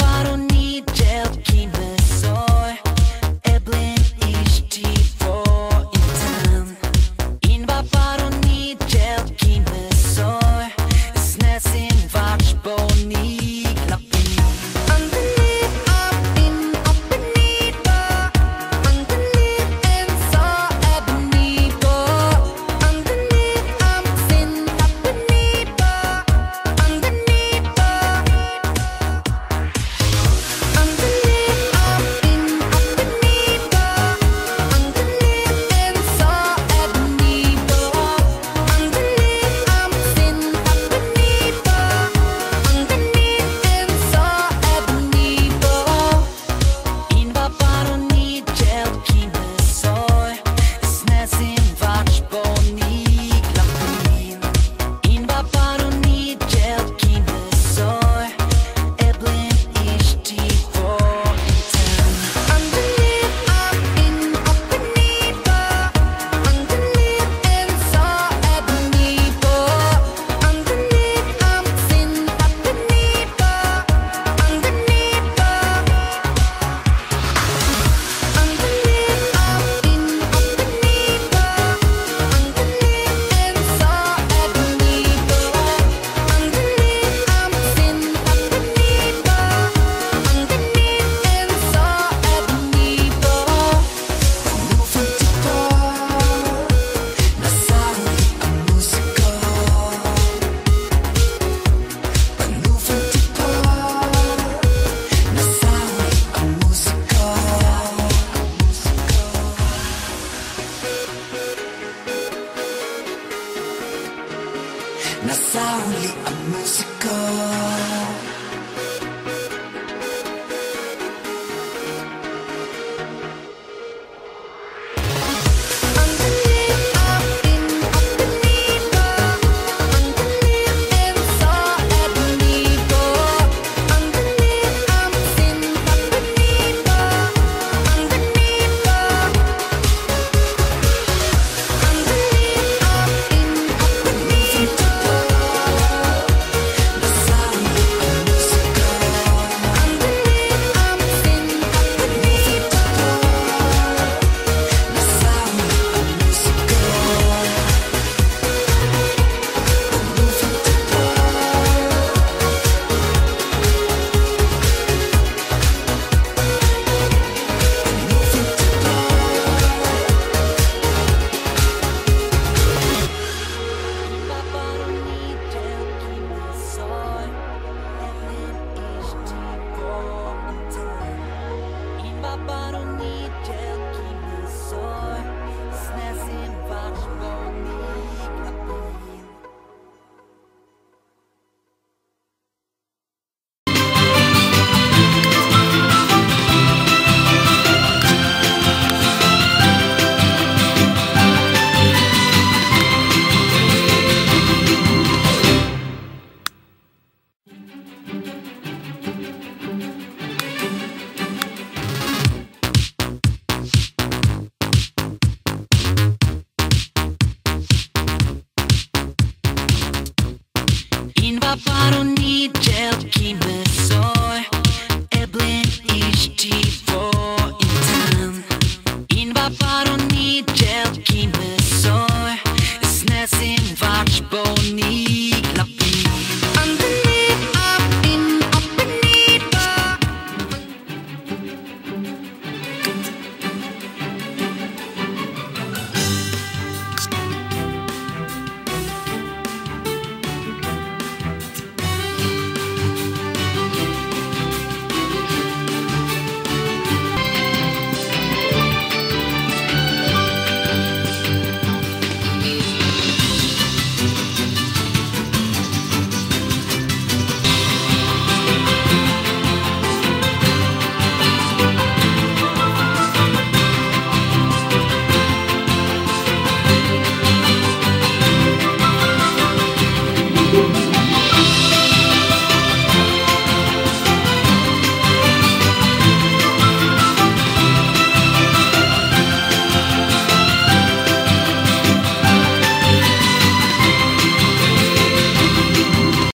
I don't Nasa huli ang musiko Mysoj Eblin iść po intan Inva paroni wielki